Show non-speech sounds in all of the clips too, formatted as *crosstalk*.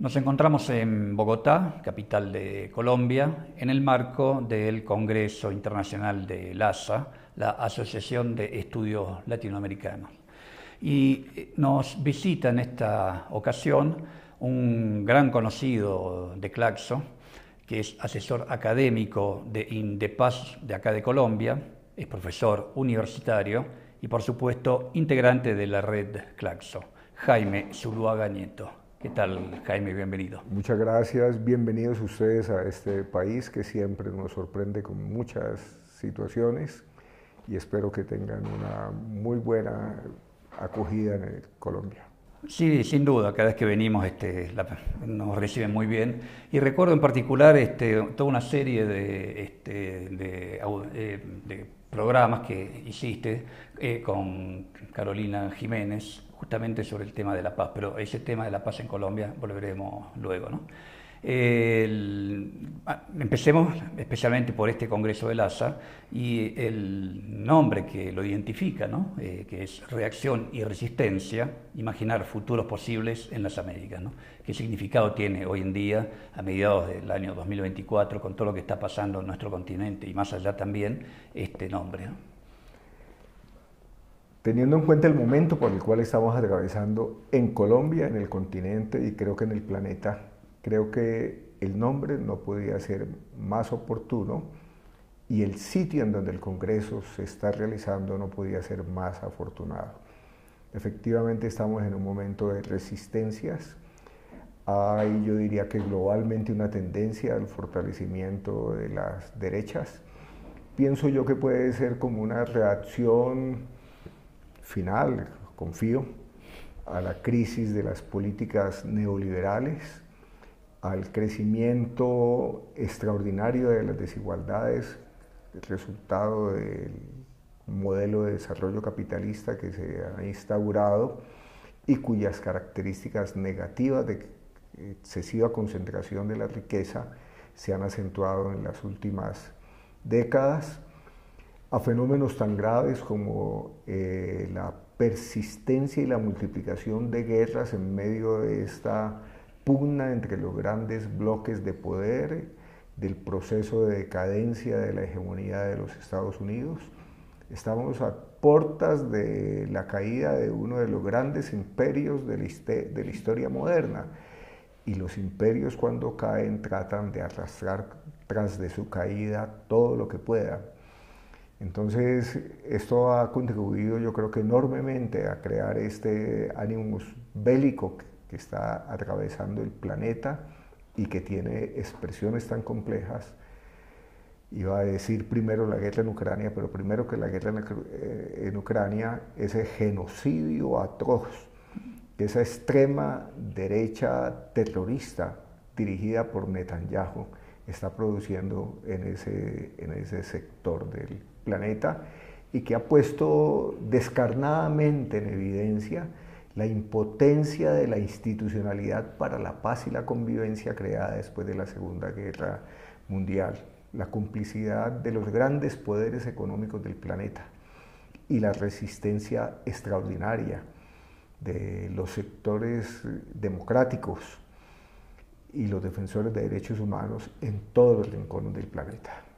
Nos encontramos en Bogotá, capital de Colombia, en el marco del Congreso Internacional de LASA, la Asociación de Estudios Latinoamericanos. Y eh, nos visita en esta ocasión un gran conocido de Claxo, que es asesor académico de INDEPAS de acá de Colombia, es profesor universitario y por supuesto integrante de la red Claxo, Jaime Zuluaga Nieto. ¿Qué tal, Jaime? Bienvenido. Muchas gracias. Bienvenidos ustedes a este país que siempre nos sorprende con muchas situaciones y espero que tengan una muy buena acogida en Colombia. Sí, sin duda, cada vez que venimos este, nos reciben muy bien. Y recuerdo en particular este, toda una serie de, este, de, eh, programas que hiciste eh, con Carolina Jiménez, justamente sobre el tema de la paz, pero ese tema de la paz en Colombia volveremos luego. ¿no? Ah, empecemos especialmente por este Congreso del ASA y el nombre que lo identifica, ¿no? Eh, que es reacción y resistencia, imaginar futuros posibles en las Américas. ¿no? ¿Qué significado tiene hoy en día, a mediados del año 2024, con todo lo que está pasando en nuestro continente y más allá también, este nombre? Teniendo en cuenta el momento por el cual estamos atravesando en Colombia, en el continente y creo que en el planeta, creo que el nombre no podía ser más oportuno y el sitio en donde el Congreso se está realizando no podía ser más afortunado. Efectivamente estamos en un momento de resistencias. Hay, yo diría que globalmente una tendencia al fortalecimiento de las derechas. Pienso yo que puede ser como una reacción final, confío, a la crisis de las políticas neoliberales, al crecimiento extraordinario de las desigualdades, resultado del modelo de desarrollo capitalista que se ha instaurado y cuyas características negativas de excesiva concentración de la riqueza se han acentuado en las últimas décadas a fenómenos tan graves como eh, la persistencia y la multiplicación de guerras en medio de esta pugna entre los grandes bloques de poder, del proceso de decadencia de la hegemonía de los Estados Unidos. Estamos a portas de la caída de uno de los grandes imperios de la, de la historia moderna. Y los imperios cuando caen tratan de arrastrar tras de su caída todo lo que puedan. Entonces, esto ha contribuido yo creo que enormemente a crear este ánimo bélico que está atravesando el planeta y que tiene expresiones tan complejas. Iba a decir primero la guerra en Ucrania, pero primero que la guerra en, eh, Ucrania, ese genocidio atroz, esa extrema derecha terrorista dirigida por Netanyahu está produciendo en ese, en ese sector del planeta y que ha puesto descarnadamente en evidencia la impotencia de la institucionalidad para la paz y la convivencia creada después de la Segunda Guerra Mundial, la complicidad de los grandes poderes económicos del planeta y la resistencia extraordinaria de los sectores democráticos y los defensores de derechos humanos en todos los rincones del planeta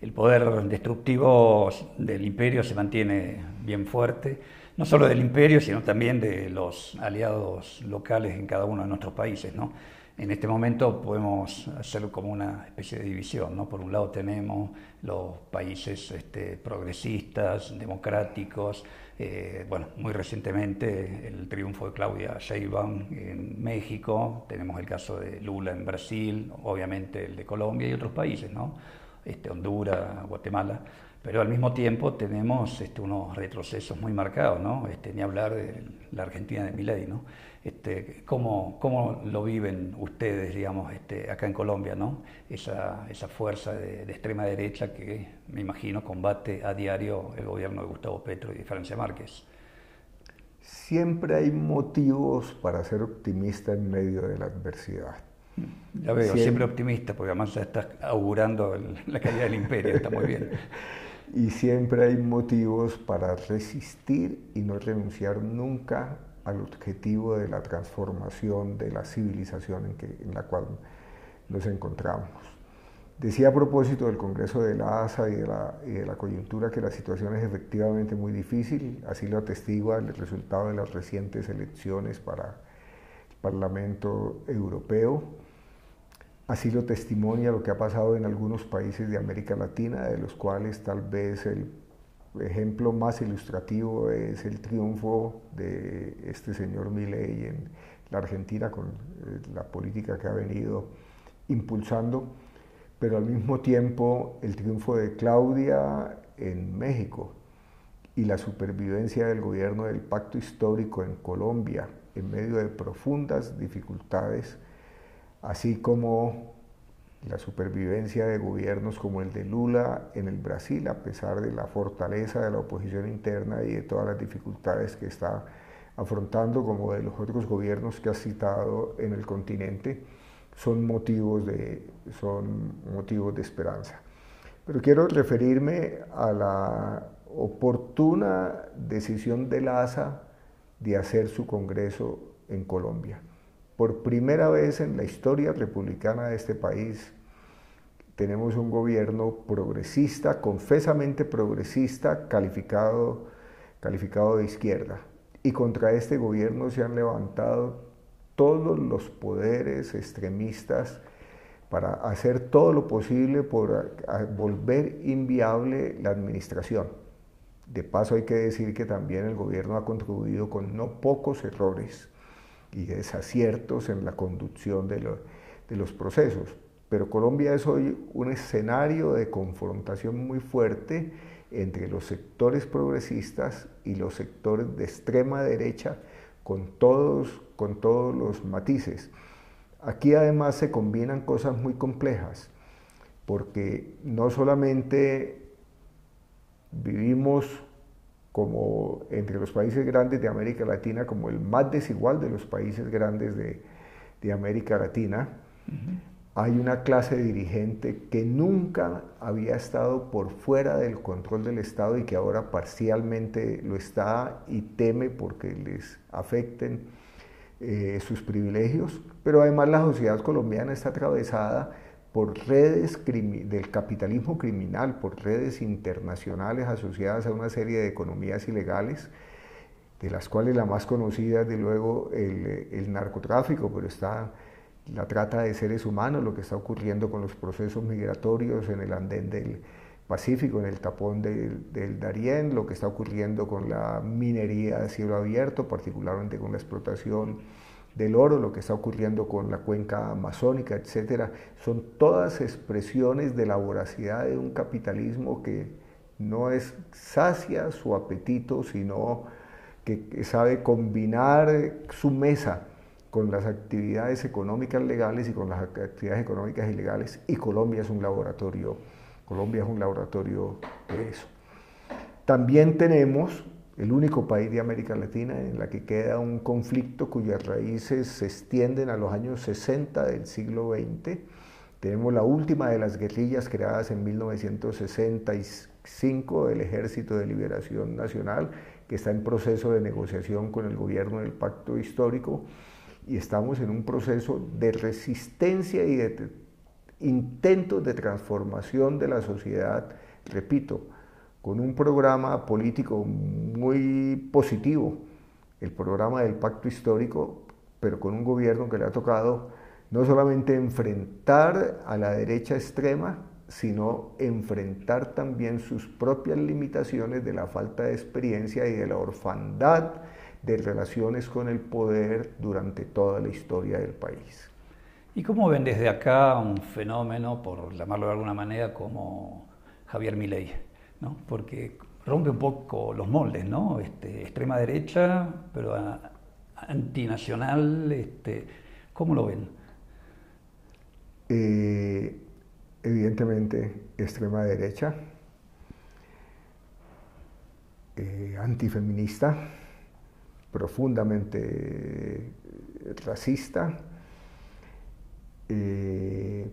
el poder destructivo del imperio se mantiene bien fuerte, no solo del imperio, sino también de los aliados locales en cada uno de nuestros países. ¿no? En este momento podemos hacerlo como una especie de división. ¿no? Por un lado tenemos los países este, progresistas, democráticos, eh, bueno, muy recientemente el triunfo de Claudia Sheinbaum en México, tenemos el caso de Lula en Brasil, obviamente el de Colombia y otros países. Este, Honduras, Guatemala, pero al mismo tiempo tenemos este, unos retrocesos muy marcados, ¿no? Este, ni hablar de la Argentina de Milei, ¿no? Este, ¿cómo, ¿Cómo lo viven ustedes, digamos, este, acá en Colombia, ¿no? Esa, esa fuerza de, extrema derecha que, me imagino, combate a diario el gobierno de Gustavo Petro y de Francia Márquez. Siempre hay motivos para ser optimista en medio de la adversidad. Ya veo, siempre, optimista, porque además ya estás augurando la caída del imperio, está muy bien. *laughs* y siempre hay motivos para resistir y no renunciar nunca al objetivo de la transformación de la civilización en, que, en la cual nos encontramos. Decía a propósito del Congreso de la ASA y de la, y de la, coyuntura que la situación es efectivamente muy difícil, así lo atestigua el resultado de las recientes elecciones para el Parlamento Europeo, así lo testimonia lo que ha pasado en algunos países de América Latina, de los cuales tal vez el ejemplo más ilustrativo es el triunfo de este señor Milei en la Argentina con eh, la política que ha venido impulsando pero al mismo tiempo el triunfo de Claudia en México y la supervivencia del gobierno del pacto histórico en Colombia en medio de profundas dificultades, así como la supervivencia de gobiernos como el de Lula en el Brasil, a pesar de la fortaleza de la oposición interna y de todas las dificultades que está afrontando, como de los otros gobiernos que ha citado en el continente son motivos de, son motivos de esperanza. Pero quiero referirme a la oportuna decisión del ASA de hacer su congreso en Colombia. Por primera vez en la historia republicana de este país tenemos un gobierno progresista, confesamente progresista, calificado, calificado de izquierda. Y contra este gobierno se han levantado todos los poderes extremistas para hacer todo lo posible por volver inviable la administración. De paso hay que decir que también el gobierno ha contribuido con no pocos errores y desaciertos en la conducción de, los procesos. Pero Colombia es hoy un escenario de confrontación muy fuerte entre los sectores progresistas y los sectores de extrema derecha con todos, con todos los matices. Aquí además se combinan cosas muy complejas, porque no solamente vivimos como entre los países grandes de América Latina, como el más desigual de los países grandes de, de América Latina, hay una clase dirigente que nunca había estado por fuera del control del Estado y que ahora parcialmente lo está y teme porque les afecten eh, sus privilegios, pero además la sociedad colombiana está atravesada por redes del capitalismo criminal, por redes internacionales asociadas a una serie de economías ilegales, de las cuales la más conocida es de luego el, el narcotráfico, pero está la trata de seres humanos, lo que está ocurriendo con los procesos migratorios en el andén del Pacífico, en el tapón del, del, Darién, lo que está ocurriendo con la minería de cielo abierto, particularmente con la explotación del oro, lo que está ocurriendo con la cuenca amazónica, etcétera, son todas expresiones de la voracidad de un capitalismo que no es sacia su apetito, sino que sabe combinar su mesa con las actividades económicas legales y con las actividades económicas ilegales y Colombia es un laboratorio, Colombia es un laboratorio de eso. También tenemos el único país de América Latina en la que queda un conflicto cuyas raíces se extienden a los años 60 del siglo XX. Tenemos la última de las guerrillas creadas en 1965, el Ejército de Liberación Nacional, que está en proceso de negociación con el gobierno del Pacto Histórico y estamos en un proceso de resistencia y de intentos de transformación de la sociedad, repito, con un programa político muy positivo, el programa del pacto histórico, pero con un gobierno que le ha tocado no solamente enfrentar a la derecha extrema, sino enfrentar también sus propias limitaciones de la falta de experiencia y de la orfandad de relaciones con el poder durante toda la historia del país. ¿Y cómo ven desde acá un fenómeno, por llamarlo de alguna manera, como Javier Milei? ¿No? Porque rompe un poco los moldes, ¿no? Este, extrema derecha, pero antinacional, este, ¿cómo lo ven? Eh, evidentemente, extrema derecha, eh, antifeminista, profundamente racista, eh,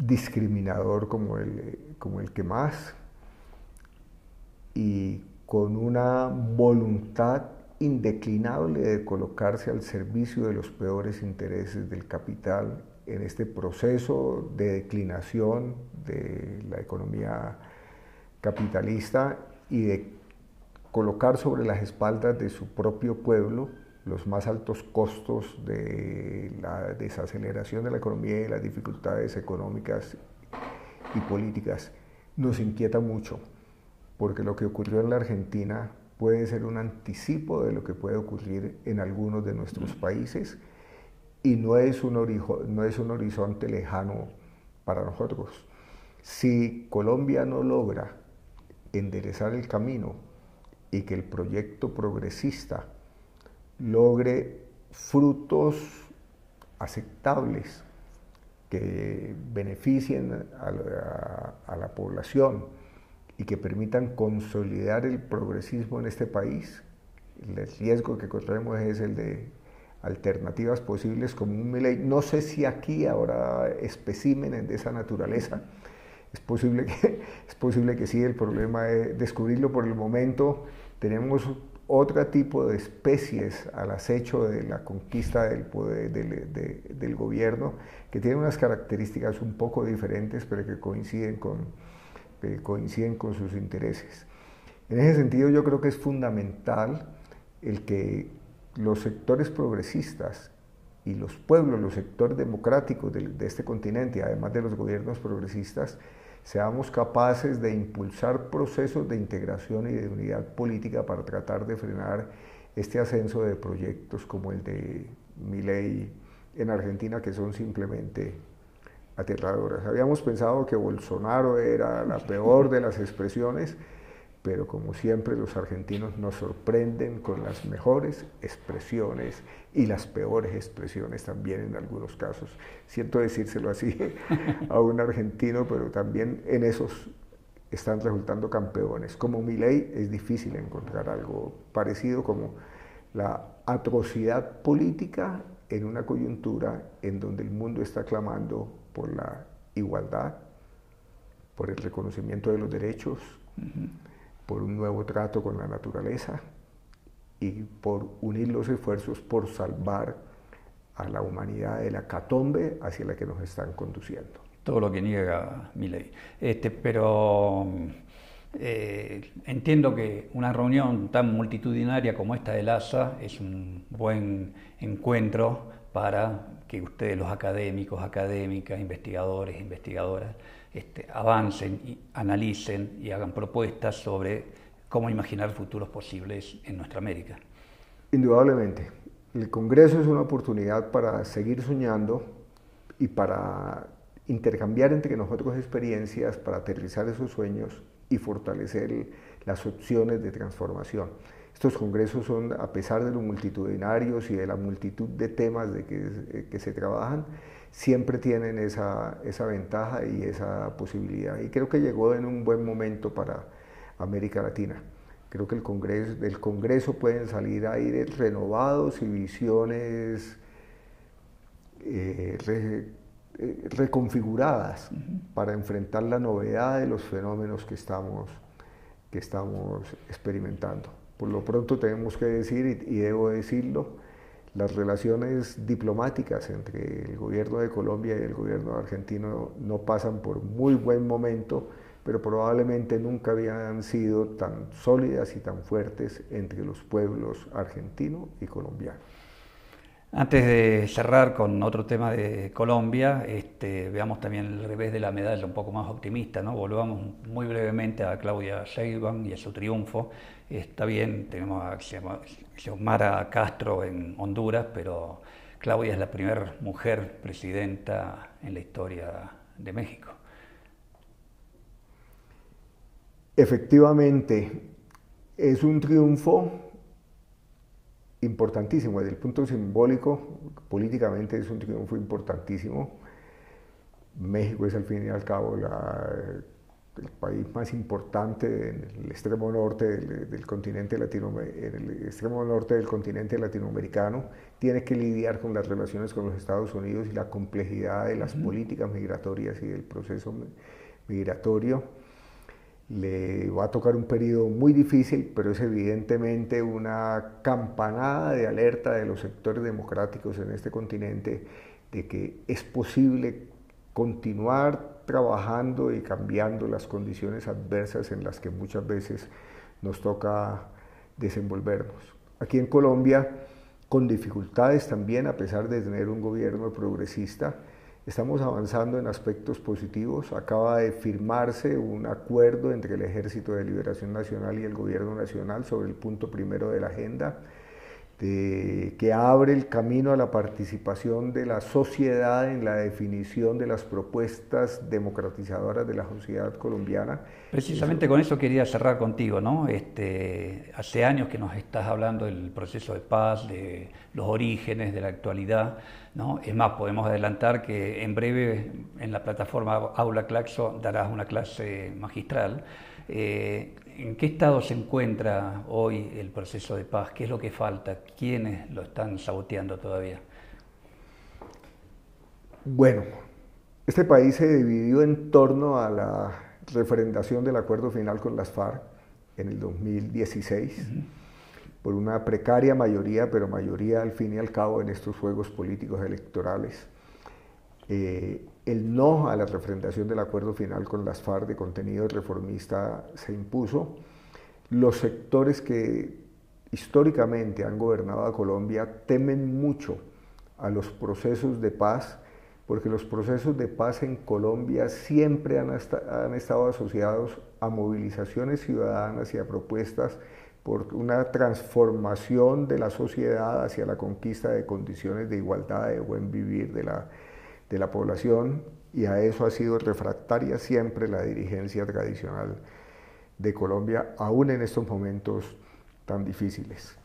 discriminador como el, como el que más, y con una voluntad indeclinable de colocarse al servicio de los peores intereses del capital en este proceso de declinación de la economía capitalista y de colocar sobre las espaldas de su propio pueblo los más altos costos de la desaceleración de la economía y las dificultades económicas y políticas nos inquieta mucho, porque lo que ocurrió en la Argentina puede ser un anticipo de lo que puede ocurrir en algunos de nuestros países y no es un, no es un horizonte lejano para nosotros. Si Colombia no logra enderezar el camino y que el proyecto progresista logre frutos aceptables que beneficien a la, población y que permitan consolidar el progresismo en este país, el riesgo que corremos es el de alternativas posibles como un Milei. No sé si aquí habrá especímenes de esa naturaleza. Es posible que, *laughs* es posible que sí, el problema es descubrirlo por el momento. Tenemos otro tipo de especies al acecho de la conquista del, poder, del, gobierno, que tienen unas características un poco diferentes, pero que coinciden con, coinciden con sus intereses. En ese sentido, yo creo que es fundamental el que los sectores progresistas y los pueblos, los sectores democráticos de, de este continente, además de los gobiernos progresistas, seamos capaces de impulsar procesos de integración y de unidad política para tratar de frenar este ascenso de proyectos como el de Milei en Argentina que son simplemente aterradoras. Habíamos pensado que Bolsonaro era la peor de las expresiones, pero como siempre los argentinos nos sorprenden con las mejores expresiones y las peores expresiones también en algunos casos. Siento decírselo así *laughs* a un argentino, pero también en esos están resultando campeones. Como mi ley es difícil encontrar algo parecido como la atrocidad política en una coyuntura en donde el mundo está clamando por la igualdad, por el reconocimiento de los derechos por un nuevo trato con la naturaleza y por unir los esfuerzos por salvar a la humanidad de la catombe hacia la que nos están conduciendo. Todo lo que niega mi ley. Este, pero eh, entiendo que una reunión tan multitudinaria como esta del ASA es un buen encuentro para que ustedes, los académicos, académicas, investigadores, investigadoras, este, avancen, analicen y hagan propuestas sobre cómo imaginar futuros posibles en nuestra América. Indudablemente. El Congreso es una oportunidad para seguir soñando y para intercambiar entre nosotros experiencias, para aterrizar esos sueños y fortalecer las opciones de transformación. Estos congresos son, a pesar de los multitudinarios y de la multitud de temas de que, que se trabajan, siempre tienen esa, esa, ventaja y esa posibilidad. Y creo que llegó en un buen momento para América Latina. Creo que el Congreso, del Congreso pueden salir aires renovados y visiones eh, eh, reconfiguradas para enfrentar la novedad de los fenómenos que estamos, que estamos experimentando. Por lo pronto tenemos que decir, y debo decirlo, las relaciones diplomáticas entre el gobierno de Colombia y el gobierno argentino no pasan por muy buen momento, pero probablemente nunca habían sido tan sólidas y tan fuertes entre los pueblos argentino y colombiano. Antes de cerrar con otro tema de Colombia, este, veamos también el revés de la medalla un poco más optimista, ¿no? Volvamos muy brevemente a Claudia Sheinbaum y a su triunfo. Está bien, tenemos a Xiomara Castro en Honduras, pero Claudia es la primera mujer presidenta en la historia de México. Efectivamente, es un triunfo importantísimo, desde el punto simbólico, políticamente es un triunfo importantísimo. México es al fin y al cabo el país más importante en el extremo norte del, continente en el extremo norte del continente latinoamericano, tiene que lidiar con las relaciones con los Estados Unidos y la complejidad de las políticas migratorias y del proceso migratorio. Le va a tocar un periodo muy difícil, pero es evidentemente una campanada de alerta de los sectores democráticos en este continente de que es posible continuar trabajando y cambiando las condiciones adversas en las que muchas veces nos toca desenvolvernos. Aquí en Colombia, con dificultades también, a pesar de tener un gobierno progresista, Estamos avanzando en aspectos positivos. Acaba de firmarse un acuerdo entre el Ejército de Liberación Nacional y el Gobierno Nacional sobre el punto primero de la agenda que abre el camino a la participación de la sociedad en la definición de las propuestas democratizadoras de la sociedad colombiana. Precisamente con eso quería cerrar contigo, ¿no? Este, hace años que nos estás hablando del proceso de paz, de los orígenes, de la actualidad, ¿no? Es más, podemos adelantar que en breve en la plataforma Aula Claxo darás una clase magistral. Eh, ¿En qué estado se encuentra hoy el proceso de paz? ¿Qué es lo que falta? ¿Quiénes lo están saboteando todavía? Bueno, este país se dividió en torno a la referendación del acuerdo final con las FARC en el 2016, por una precaria mayoría, pero mayoría al fin y al cabo en estos juegos políticos electorales. Eh, el no a la refrendación del acuerdo final con las FARC de contenido reformista se impuso. Los sectores que históricamente han gobernado a Colombia temen mucho a los procesos de paz, porque los procesos de paz en Colombia siempre han, han estado asociados a movilizaciones ciudadanas y a propuestas por una transformación de la sociedad hacia la conquista de condiciones de igualdad, de buen vivir de la, de la población. Y a eso ha sido refractaria siempre la dirigencia tradicional de Colombia, aún en estos momentos tan difíciles.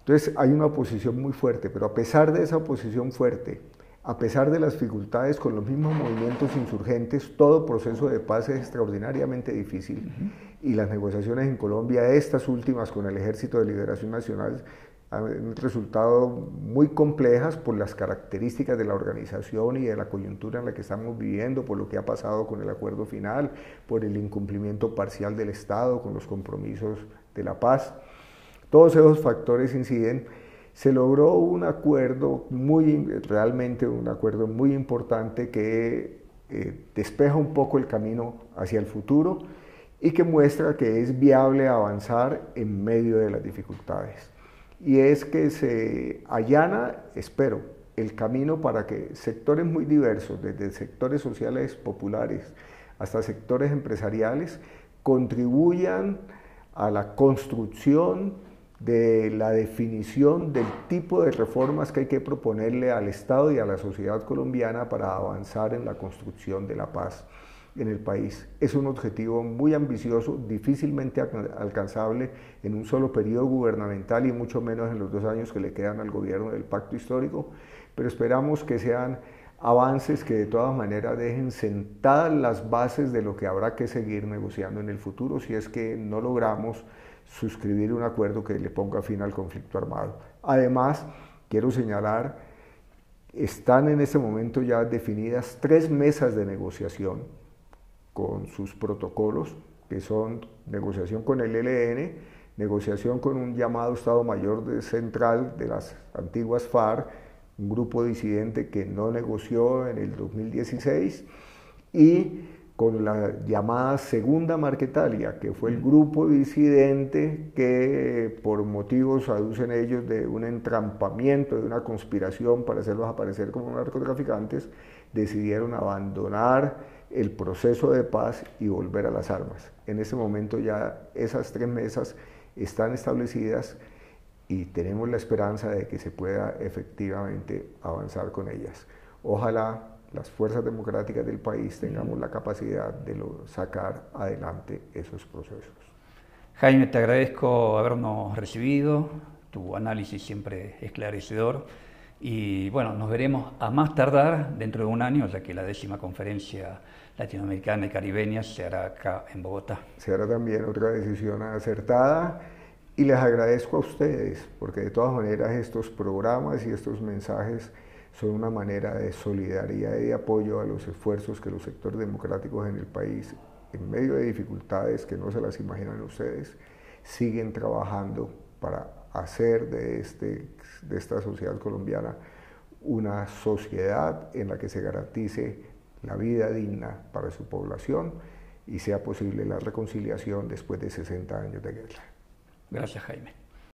Entonces hay una oposición muy fuerte, pero a pesar de esa oposición fuerte, a pesar de las dificultades con los mismos movimientos insurgentes, todo proceso de paz es extraordinariamente difícil y las negociaciones en Colombia, estas últimas con el Ejército de Liberación Nacional, han resultado muy complejas por las características de la organización y de la coyuntura en la que estamos viviendo, por lo que ha pasado con el acuerdo final, por el incumplimiento parcial del Estado con los compromisos de la paz. Todos esos factores inciden. Se logró un acuerdo muy, realmente un acuerdo muy importante que eh, despeja un poco el camino hacia el futuro y que muestra que es viable avanzar en medio de las dificultades. Y es que se allana, espero, el camino para que sectores muy diversos, desde sectores sociales populares hasta sectores empresariales, contribuyan a la construcción de la definición del tipo de reformas que hay que proponerle al Estado y a la sociedad colombiana para avanzar en la construcción de la paz en el país. Es un objetivo muy ambicioso, difícilmente alcanzable en un solo periodo gubernamental y mucho menos en los dos años que le quedan al gobierno del pacto histórico, pero esperamos que sean avances que de todas maneras dejen sentadas las bases de lo que habrá que seguir negociando en el futuro si es que no logramos suscribir un acuerdo que le ponga fin al conflicto armado. Además, quiero señalar, están en este momento ya definidas tres mesas de negociación con sus protocolos, que son negociación con el ELN, negociación con un llamado Estado Mayor de Central de las antiguas FARC, un grupo disidente que no negoció en el 2016, y con la llamada Segunda Marquetalia, que fue el mm. grupo disidente que por motivos, aducen ellos, de un entrampamiento, de una conspiración para hacerlos aparecer como narcotraficantes, decidieron abandonar el proceso de paz y volver a las armas. En ese momento ya esas tres mesas están establecidas y tenemos la esperanza de que se pueda efectivamente avanzar con ellas. Ojalá las fuerzas democráticas del país tengamos la capacidad de sacar adelante esos procesos. Jaime, te agradezco habernos recibido, tu análisis siempre esclarecedor. Y bueno, nos veremos a más tardar dentro de un año, ya que la décima conferencia latinoamericana y caribeña se hará acá en Bogotá. Se hará también otra decisión acertada y les agradezco a ustedes, porque de todas maneras estos programas y estos mensajes son una manera de solidaridad y de apoyo a los esfuerzos que los sectores democráticos en el país en medio de dificultades que no se las imaginan ustedes, siguen trabajando para hacer de, este, de esta sociedad colombiana una sociedad en la que se garantice la vida digna para su población y sea posible la reconciliación después de 60 años de guerra. Gracias, Jaime.